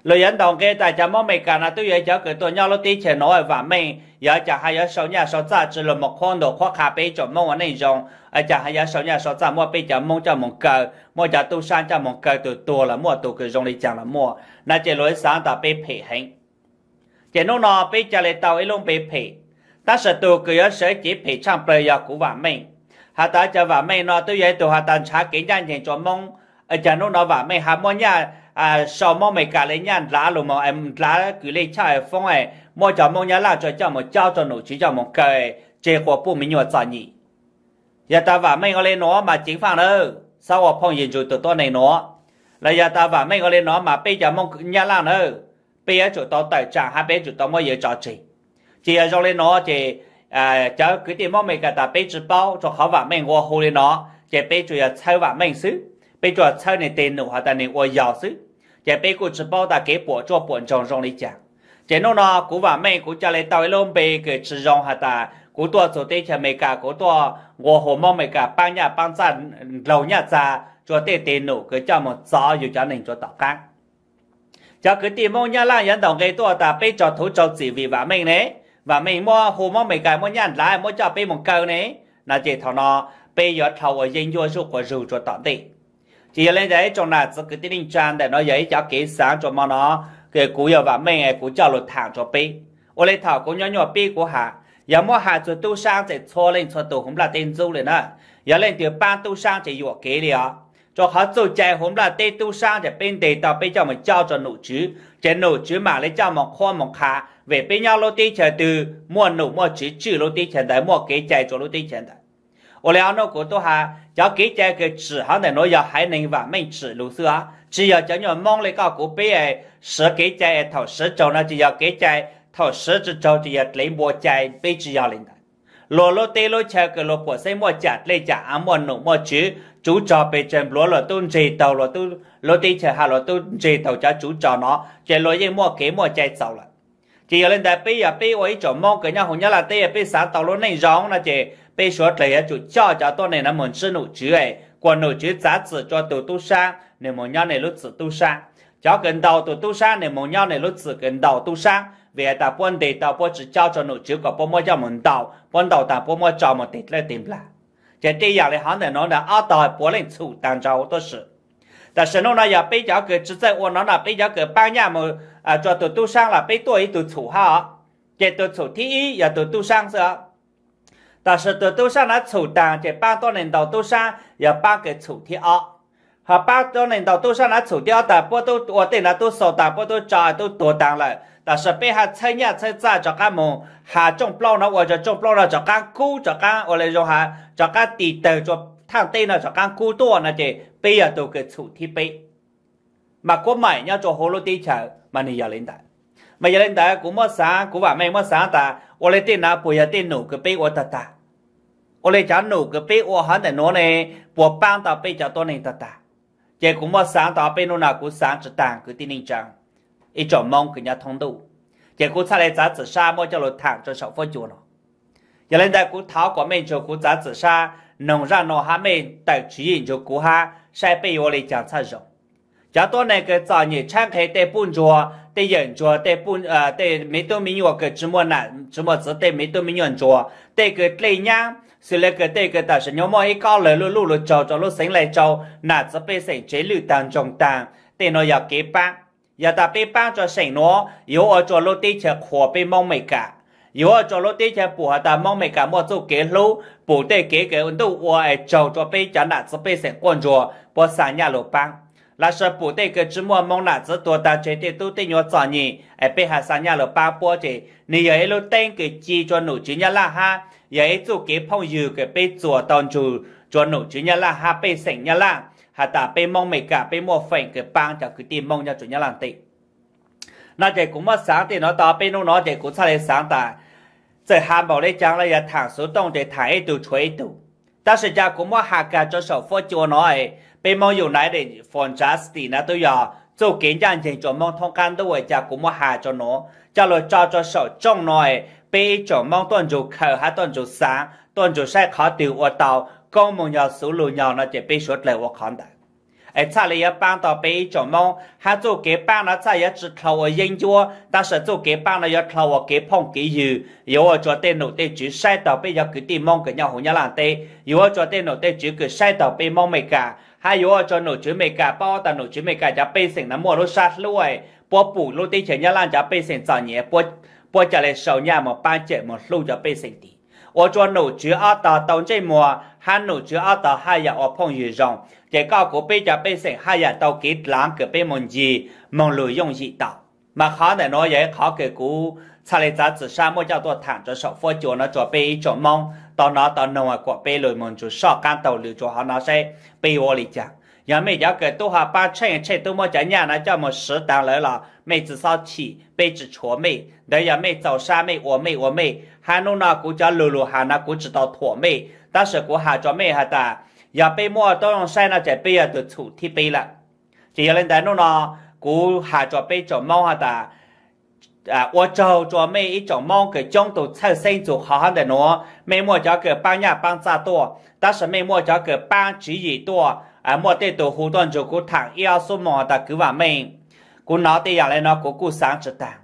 lời dẫn đồng cái tại chả mong mấy cả na tôi vậy chả cái tôi nhau lúc tí chả nói và mình. Giờ chả hay giờ sau nhà sau ra chỉ là một con đồ khoa khá bê cho mong ở này dùng à chả hay giờ sau nhà sau ra mua bê chả mong cho mong cờ. Mua chả tu sang cho mong cờ từ tua là mua tu cái dùng đi chẳng là mua. Là chỉ lối sáng ta bê phê hình chỉ nó nó bê chả lại tàu ấy luôn bê phê ta sẽ tu cái giờ sẽ chỉ phê trong bày giờ của và mình. Hà ta cho và mình nó tôi vậy tu hà ta trả kiến nhà tiền cho mong. Ở cho nó nó và mình, hà mua nhà à sau mong mình cả lấy nhàn, lá lùm mà em, lá cứ lấy chai phong ấy. Mỗi cháu mong nhà là cho cháu một cháu cho nó chỉ cho một cái chế của bố mình nhọt sao nhỉ. Giờ ta vợ mấy có lên nó mà chính phản đâu. Sao họ phong nhìn rồi tụi tôi này nó? Là giờ ta vợ mấy có lên nó mà bây giờ mong nhà là nữa bây giờ chúng tôi tại trả hai bên chúng tôi mới giờ cho chị chỉ là rồi lên nó chỉ à cháu cứ tìm mong mình cả ta bây giờ bao, cho họ vợ mình qua hồ lên nó. Chỉ bây giờ chơi vợ mình xứ bây giờ sau này tiền nữa hoặc là này qua giàu xứ. Chỉ bây giờ chỉ bao ta cái bộ cho bộ trong trong đi chẳng chỉ nó nó, cú vợ mình cú cho lên luôn bây cái chỉ trong hoặc là cú tua chỗ tây chờ mình cả, cú tua qua hồ mong cả bao nhà bao sản lâu nhà gia cho tiền tiền nữa cái cho một cho nên cho tạo khác. Cho cái tiền mong nhà là nhận đồng cái tua ta bây giờ thủ cho chỉ vì vợ mình đấy và mình mua hồ mua mấy cái mua nhà lại mua cho bên một câu này là chỉ thằng nó bây giờ thầu ở dân vô số của rượu cho tận tiền chỉ lên giấy trong là cái tiếng trang để nó giấy cho kế sáng cho mà nó cái cú giờ và mình cú cho lột thẳng cho pi. Ô lên thảo cũng nhỏ nhỏ pi của hạ. Giờ mua hạ rồi tu sang thì cho lên cho tụ không là tên du lên nữa giờ lên từ ban tu sang thì dụ kế đi cho họ dù chạy không là tê tu sang thì bên đề tao bây giờ mình cho cho nụ chứ. Chế nụ chứ mà lấy cho một kho một khá về bên nhau lô tiền chờ từ, mua nụ mua chứ chứ lô tiền chờ mua kế chạy cho lô tiền chờ đấy 我了那个都哈，叫给这个纸行的，我要还能完美纸路是啊，只要叫你忙了个个别哎，是给这头十周呢，就要给这头十只周就要来摸这被只要领的。罗罗对罗车个罗婆塞摸夹来夹阿摸努摸纸，主照被真罗罗都这道罗都罗对车哈罗都这道叫主照喏，这罗一摸给摸这走了。chỉ lên đại bây giờ bây ấy chỗ mong cái nhà hùng nhà là tây bây sáng tàu luôn này rong là chỉ 别说这一句叫叫当年那么 cha 外，光路就咱 ne na 想，你们让你路 nu ju 跟到多 nu 你们 za 路子跟 cho 为了本地 shan ne 就个不 nha ne lu tsu tu shan. Ja ka ndau tu tu shan 都是但是弄 nha ne lu tsu ka 个半年没啊做 shan, 背对 ta pon de ta po ji 但是都都上那处当这半多年到都上要半个处第二， họ bao cho nên tàu tôi sang nó chủ tiêu ta bố tôi tôi tên là tôi sầu ta bố tôi cho tôi tổ tăng lại ta sẽ bị họ chơi nhà chơi ra cho các mồ hà trong plau nó hoặc trong plau nó cho các cú cho các ở đây cho hà cho các tỷ tờ cho thằng tên nó cho các cú tua nó chỉ bây giờ tôi cái chủ thì bây mà có mày nhá cho hồ lô đi chờ mà ni giờ lên đại mà giờ lên ta cũng mất sáng cũng bảo mẹ mất sáng, ta. Ô lê tên nào bây giờ tên nổ cái bê ô ta ta. Ô lê chán nổ cái bê ô hắn để nó này bộ bang ta bê cho tôi này ta ta. Giờ cũng mất sáng, ta bê nó nào cũng sáng chỉ tàng cái tin linh chẳng ít chỗ mong cái nhà thông đủ giờ cũng xa lên giá chỉ xa mỗi cho lột thẳng cho sầu phơi chuột nó giờ lên ta cũng tháo quả mẹ cho cũng giá chỉ xa nông ra nó há mẹ tại chỉ nhìn cho cũng ha sai bê ô lê chẳng xa rồi giờ tôi này cái giờ nhỉ trang thế để bún chùa tê yên chua tê bun à tê mấy tô mình nhua cái chữ mua nè chữ mua chữ tê mấy tô mình nhận chua cái tê nhá sự cái cái ta sẽ nhau mọi cao lời lú lú lú cho cho lú sánh lại cho nà chữ bê sánh chế lự tàn trong tàn tê nó giờ kế ba giờ ta bê ba cho sánh nó yếu ở cho lú tê chờ khổ bê mong mày cả ở cho lú tê chờ bù hà ta mong mày cả mua chỗ kế lú bù cái ấn độ ở cho cho bê chả nà chữ bê sánh quan chua bỏ sáng nhà là sợ bù tê cái chữ mua mong nã chữ tua ta chế thì tu tê nhớ chọn nhỉ ai bê hà sa nhà là ba bố chế nì ấy lô tên cái chi cho nụ chữ nhà là ha ấy chủ kế phong dư cái bê chùa tòn chủ cho nụ chữ nhà là ha bê sảnh nhà là hà ta bê mong mày cả bê mua phảnh cái bang chả cứ tìm mong nhà chủ nhà làm tị nó chạy cũng mất sáng thì nó to bê nó nó chạy cũng xa lên sáng ta giờ hà bảo lấy chẳng là thẳng số tông để thải tụ chuối tụ ta sẽ ra cũng mất hà cả cho sổ phô chùa nó ấy bên mong dùng này để phòng trá thì nè tôi giờ dù kiến gian thì cho mong thông can tôi về chả cũng mua hà cho nó. Cho lo cho cho sợ trong nồi bên cho mong tuần chủ khờ hay tuần chủ sáng tuần chủ sẽ khó tiêu ở tàu công mong nhau số lù nhau nó chỉ bị suốt lời ở khán đại ai cha lý bang tàu bên cho mong hai chủ kế bang nó cha chỉ thầu ở yên chỗ, ta sẽ chủ kế bang nó chỉ thầu ở kế phong kế dư. Yêu ở chỗ tên nổ tên chữ sai tàu bên giờ cứ tìm mong cái nhau hồ nhà làng tê. Yếu ở chỗ tên nổ tên chữ cứ sai tàu bên mong mày cả hai yếu cho nổ chữ mẹ cả, bao ta nổ chữ mẹ cả giá bê sinh nó mua lô sát luôn bố bù lô tí chế nhà lan giá bê sinh chẳng nhé bố bố trả lại sầu nhà một ba chế một lô giá bê sinh tí. Ô cho nổ chữ ở tờ tổng chế mùa hai nổ chữ ở tờ hai nhà ở phong dự rộng. Chế cao của bê giá bê sinh hai nhà tàu kít lãng cửa bê mong gì mong lùi dùng gì tạo mà khó để nói vậy, khó kể cú 查理杂志沙漠叫做躺着手佛脚呢做被一种蒙。到那到那啊过被雷蒙就少干到流做好那些被窝里讲，要没要个都还把吃吃都么讲伢那叫么适当来了，没至少起被子戳没，那要没早上没我没我没，还弄那股叫露露还那股知道妥没，但是股还做没还的，要被么都用晒那在被啊都出体被了，就有人在弄那股还做被做猫还的。 à 我找做每一种梦个中都产生就好好的喏，每莫叫个帮呀帮咋多，但是每莫叫个帮只一多，啊莫得多互动就古谈要说么的个话没，古脑袋下来呢古古三只蛋，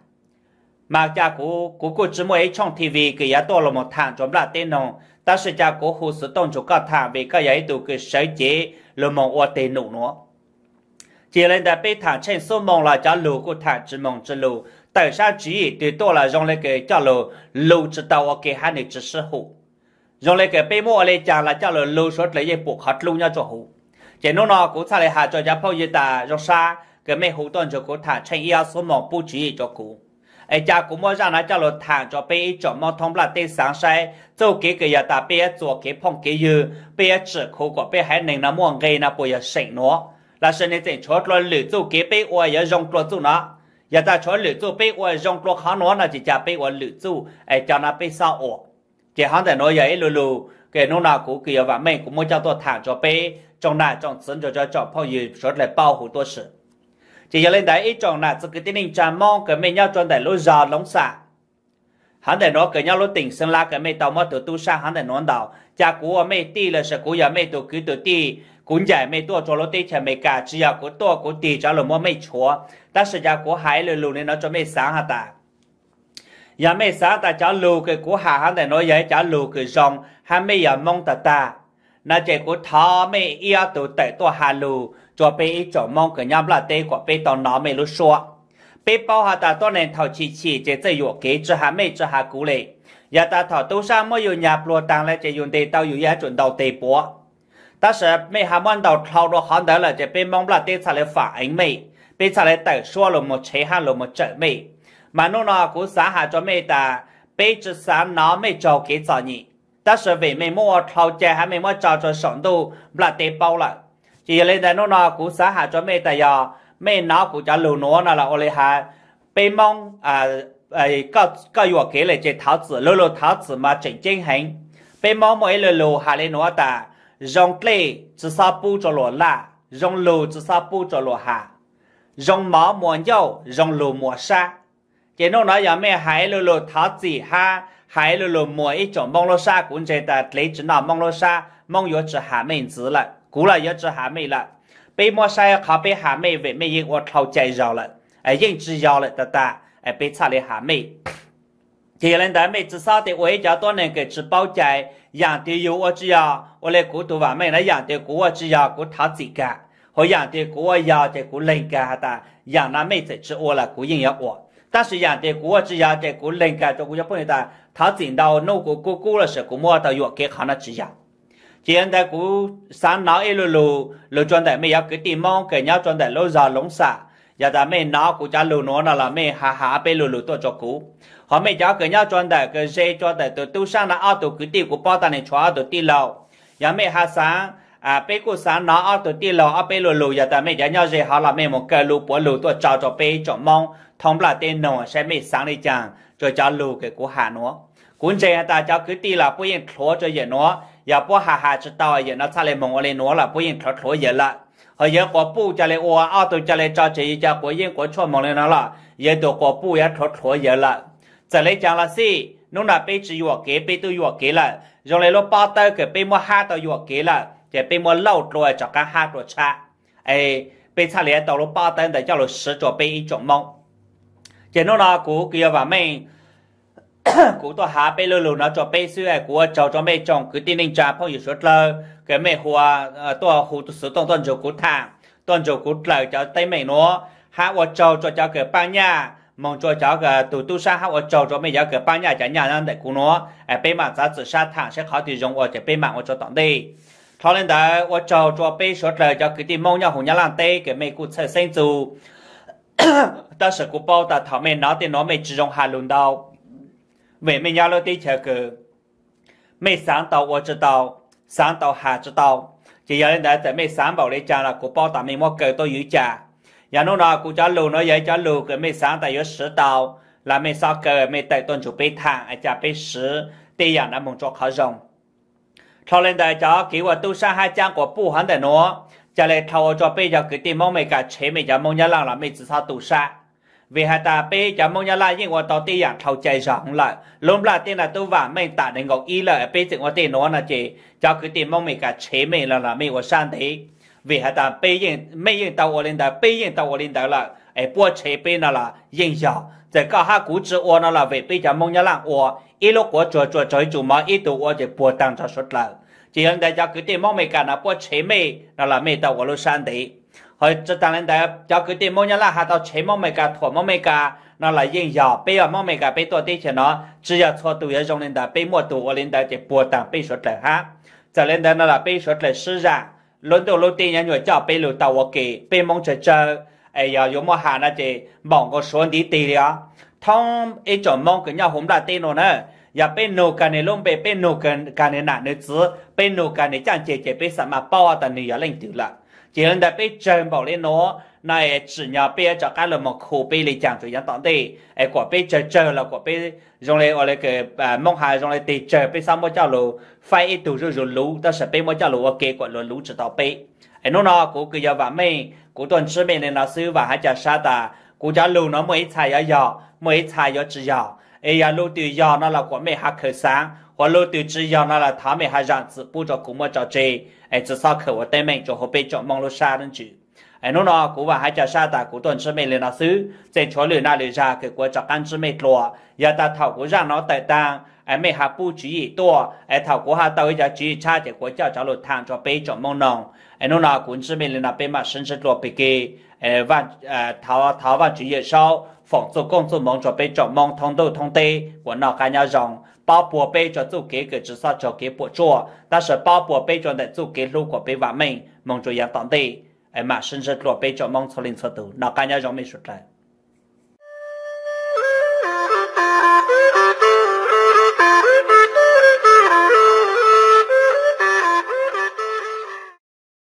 嘛家古古古只莫一冲 TV 个也多了么谈做不啦电弄，但是家古护士动就个谈为个也都个手机了么我得弄喏。接来的被谈成说梦了，叫路古谈之梦之路。 Tại sao chỉ thì tôi là dùng lấy cái cho lô lô chỉ tàu ở cái hai này chỉ sử hữu? Dùng lấy cái bê mua lấy chàng là cho lô lô số lấy cái buộc hạt lô nhau cho hữu. Chỉ nó nó cũng sao lại hạ cho giá bao nhiêu ta dùng xa cái mấy hữu tuần cho cô thả chạy yêu số mong bố chỉ cho cô. Ai cha cũng mua ra nó cho lô thả cho bê cho mong thông là tê sáng sai cho cái cái nhà ta bê cho cái phong cái dư bê chỉ khổ của bê hai nền nó mua ngay nó bây giờ sinh nó. Là sinh nên chỉ chốt lo lử cho cái bê oi giờ dùng cho cho nó giờ ta cho lựa chỗ bị ở trong lo khó nó là chỉ cha bị ở lựa chỗ ai cho nó bị sao ổ. Chỉ hắn để nói vậy, lù lù. Cái nó nào cũng kia và mình cũng muốn cho tôi thẳng cho bị trong này trong sân cho cho cho phong yêu số lại bao hồ 多事 chỉ giờ lên đấy ít trong này cái tin hình trang mong cái mình nhau trong đấy lối già lóng xả hắn để nói, cái nhau lối tỉnh sinh la, cái mình tàu mất từ tu sang hắn để nói đạo cha của mình đi là sự cũ giờ mình tổ cứ tổ đi cũng giải mấy tua cho nó tê chả mấy cả chỉ là có tua có tì cho nó mua mấy chúa. Ta sẽ ra có hai lô lô nó cho mấy sáng hả ta? Nhà mấy sáng ta cho lô cái cô hà hắn này nói vậy cho lô cái rong hắn mấy giờ mong ta ta. Na chỉ có thọ mấy yêu tụ tệ tua hà lô cho bé ít cho mong cái nhắm là tê của bé tao nó mấy lô xua. Bé bao hà ta tao nên thầu chỉ chỉ chỉ chỉ yêu kế cho hà mấy cho hà cú lệ nhà dạ ta thọ tu sao, mới yêu nhập lô tăng lại chỉ dùng tê tao yêu giá chuẩn đầu tê búa. 但是没还蛮到操着好的了，就被蒙不了对他的反应没，被他的带说了么，车下了么正没，嘛弄呢，古三下做没的，被这三拿没交给找你，但是为没么操家还没么找着上头不了对包了，就来的弄呢，古三下做没的呀，没拿古家路挪那了，我嘞还被蒙啊。哎，个个月给了这桃子，路路桃子嘛正经很，被毛毛一路路下来 rong tle chỉ sa pu cho lo la rong lu chỉ sa pu cho lo ha. Rong mỏ mùa dâu rong lu mùa sa chỉ nó nói giờ mẹ hãy lu lu tháo gì ha hãy lu lu mùa ít chỗ mong lo sa cũng chỉ ta lấy chỉ nào mong lo sa mong yếu chỉ hạ mình dữ là, cú là yếu chỉ hạ mình là, bị mua sai khó bị hạ mình về mình yên ở thâu chạy rồi lại ai yên chỉ rồi lại ta ta ai bị xa lại hạ mình 查了下没？这人的妹至少的我一家都能够吃饱在，养的有我只要我来过度完美了，养的过我只要过他自个，和养的过我要在过人干的，养那妹子吃我了过营养我，但是养的过我只要在过人干，就我就不能的，他挣到弄过过过了时过么到药给好那只养。现在过三老一路路路转的没有个地方，个人转的路绕龙沙。giờ ta mẹ nó cũng cha lù nó là mẹ hà hà bê lù lù tôi cho cú họ mới cho cái nhau cho đời cái dây cho đời tôi tu sang là ao tôi cứ tiêu của bao ta này cho tôi tiêu lâu nhà mẹ hà sáng à bé cô sáng nó ao tôi tiêu lâu ao bé lù lù giờ ta mẹ cho nhau dây họ là mẹ một cái lù bỏ lù tôi chào cho bé cho mong thông là tên nổ sẽ mẹ sáng đi chàng rồi cho lù cái của hà nữa cũng dây ta cho cái tiêu là bố yên thua cho giờ nó giờ bố hà hà chỉ đào, giờ nó xa lên mong lên nó là bố yên thua thua giờ lại hồi giờ có bu cho lên ô ao tôi cho lên cho chị cho của yên của cho mong lên nó là giờ tôi có bu ya thua thua giờ lại giờ lấy chẳng là gì nó là bây chỉ vừa kế bây tôi vừa kế là rồi lấy lo ba tơ cái bây mua hai tơ vừa kế là chỉ bây mua lâu rồi cho cả hai rồi cha ấy bây cha lấy tàu lo ba tơ để cho lo sử cho bây chọn mong chỉ nó là kia và mình cú tôi hạ bây lâu lâu nó cho bây xưa của cháu cho mấy chồng cứ tin anh phong yếu suất cái mẹ hoa tôi hồ tôi sử dụng tuần rồi cú thang tuần rồi cú lời cho tay mẹ nó hạ vào cháu cháu cái ba nhà mong cho cháu cái tụ tu sa học ở chỗ cho mấy giáo cái ba nhà chẳng nhà nên để cô nó. Ở bên mạng giá tự sa thẳng sẽ khó thì dùng ở trên bên mạng ở chỗ tận đi. Thôi lên đó ở chỗ cho bên số trời cho cái tiền mong nhau hùng nhà làm tê cái mấy cụ sẽ sinh dù. Ta sẽ cụ bảo ta thọ mấy nó thì nó mấy chỉ dùng hà lùn đâu về mấy nhà lo đi chơi cái, mấy sáng tàu ở chỗ tàu sáng tàu hà chỗ tàu. Chỉ giờ lên đó tại mấy sáng bảo lấy cha là cụ bảo ta mấy mua cái tôi giữ cha giờ nó nói cụ cho lù nó vậy cho lù cái mấy sáng tại yếu sứ tàu. Là mấy sao cờ mấy tại tuần chủ bị thang ai chả bị sứ tây dạng đã mong cho khó rồng. Thôi lên đại cháu kỹ vật tu sa hai trang của bu hắn để nó chả lại thầu cho bê giờ cái tiền mong mấy cả chế mấy giờ mong nhà lang là mấy chỉ sao tu sa? Vì hai ta bê giờ mong nhà lang nhưng mà tao tây dạng thâu chạy rộng lại. Lúc là tiền là tu vả mấy tạ để ngọc y lại bê chừng có tiền nó là chỉ cho cái tiền mong mấy cả chế mấy là là mấy của san thế vì hai ta bé yên mấy yên tao ở lên đó bé yên tao ở lên đó là ai bua chế bé nó là yên dạo tại cả hai cú chữ ô nó là về bé cho mong nhà lại ô ít lúc của chuột chuột chuột chủ mà ít tụ ô chỉ bua tăng cho suốt lại chỉ hiện tại cho cái tiền mong mình cả là bua chế mình là là mình tao ở lúc sang thế hồi cho tăng lên đại cho cái tiền mong nhà là hạ tao chế mong mày cả thua mong mày cả nó là yên giàu bây giờ mong mày cả bây tôi đi cho nó chỉ là cho tụi ở trong lên đại bây mua tụi ở lên đại chỉ bùa tăng bây xuất lại ha cho lên đại nó là bây xuất lại sử ra lúc đầu lỗ tiền nhà người cho bê lỗ tàu ok bê mong chờ chờ ai giờ có mua hàng là gì mong có xuống đi tiền à thông ấy chỗ mong cái nhau hôm đó tiền nó, nè giờ bê nô cái này luôn bê bê nô cái cái này nặng nữa chứ bê nô cái này chẳng chế chế bê sao mà bao tận này giờ lên được là chỉ là bê chờ bảo lên nó này, chỉ nhờ bé cho các là một khu bé lý chẳng chủ nhân tận đi ai quả bé chờ chờ là quả bé dùng lấy ở lấy cái mong hà dùng lấy thì chờ bé xong mới cho lù. Phải ít tụ rồi rồi lú ta sẽ bé mới cho lù. Ok quả lù lú chỉ tao bé ai nó nó cũng cứ giờ và mấy cũng tuần sư mình nên là sư và hai cha sa ta cũng cho lù nó mới thay ở giờ mới thay ở chỉ giờ ai giờ lù từ giờ nó là quả mẹ hạt khởi sáng, hoặc lù từ chỉ giờ nó là thả mẹ hạt dạng tự bù cho cũng mới cho chơi ai chỉ sau khởi ở tây mình cho họ bé cho mong lù sa nên chứ ai nó nó cũng và hai cha sa ta cũng tuần sớm mày lên nó xứ. Trên chỗ lửa na lửa ra cái của chắc ăn sớm mày lọ giờ ta thảo cũng ra nó tại ta ai mày hạ bu chỉ ý to ai thảo cũng hạ tao giờ chỉ cha cái của cha cháu lột thang cho bé cho mong nòng. Ai nó nó cũng sớm mày lên nó bé mà sinh sinh lọ bé kì ai và à, thảo thảo văn chỉ ý sau phòng số công số mong cho bé cho mong thông đầu thông tê. Của nó cả nhà rồng bao bùa bê cho dù kế cái chỉ sao cho kế bộ chùa. Ta sẽ bao bùa bê cho đại dù kế lưu của bê và mình mong cho yên tạm tê mà sinh ra lúa bây cho mong cho linh sơ tử. Nào cả nhà giống mình sụt lại.